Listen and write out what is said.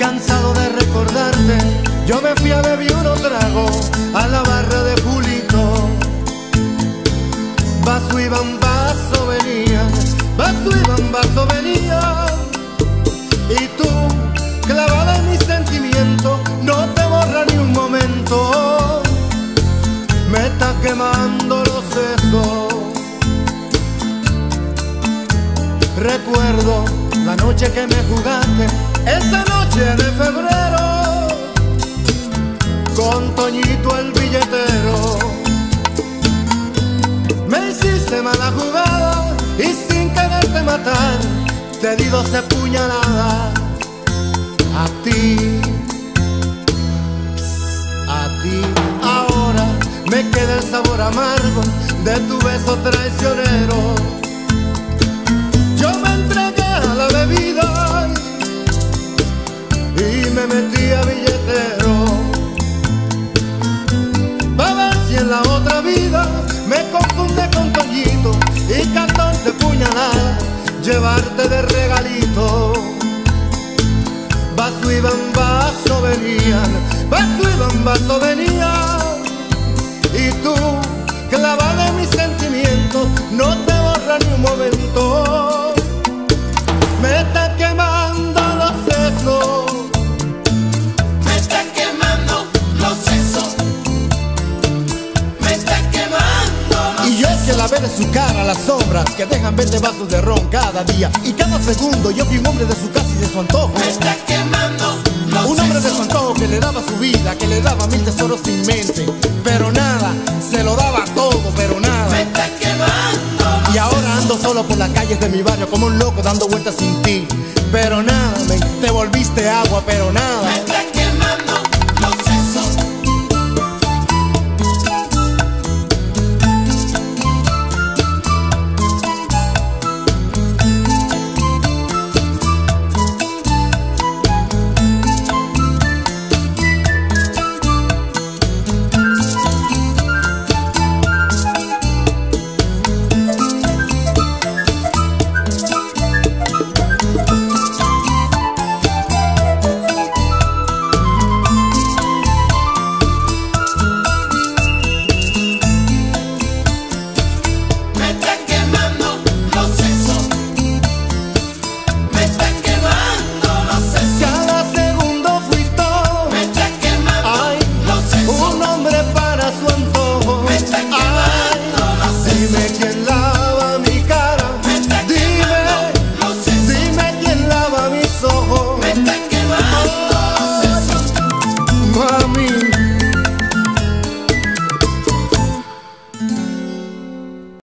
cansado de recordarte, yo me fui a beber uno trago a la barra de Julito. Vaso iban, vaso venía, vaso iban, vaso venía. Y tú, clavada en mi sentimiento, no te borra ni un momento. Me está quemando los sesos. Recuerdo la noche que me jugaste, esa noche de febrero, con Toñito el billetero. Me hiciste mala jugada y sin quererte matar, te di doce puñaladas a ti, a ti. Ahora me queda el sabor amargo de tu beso traicionero. Y me metí a billetero. Pa' ver si en la otra vida me confunde con Toñito y 14 puñaladas llevarte de regalito. De su cara las sombras que dejan 20 vasos de ron cada día. Y cada segundo yo fui un hombre de su casa y de su antojo. Me está quemando Un hombre de su antojo que le daba su vida, que le daba mil tesoros sin mente. Pero nada, se lo daba todo, pero Me nada. está quemando Y ahora ando solo por las calles de mi barrio como un loco dando vueltas sin ti. Pero nada, te volviste agua, pero nada. Me mami